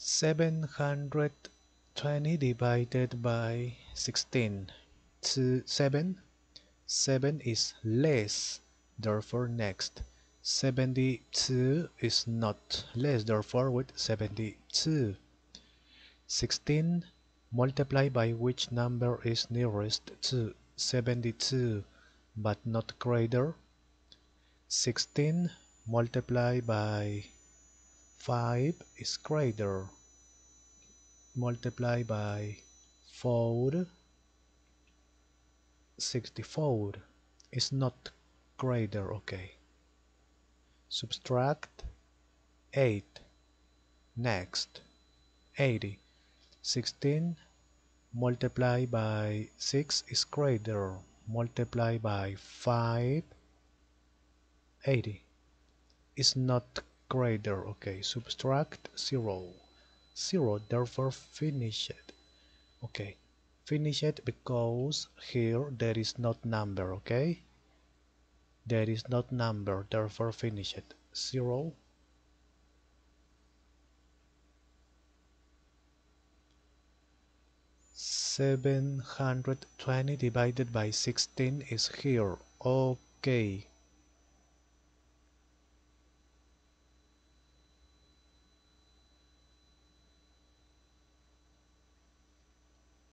720 divided by 16 to 7 7 is less therefore next. 72 is not less therefore with 72 16 multiply by which number is nearest to 72 but not greater. 16 multiply by 5 is greater. Multiply by 4 64 is not greater okay. Subtract 8 next 80 16 multiply by 6 is greater. Multiply by 5 80 is not greater okay subtract 0 0 therefore finish it. Okay finish it because here there is not number okay? There is not number therefore finish it. 0 720 divided by 16 is here. Okay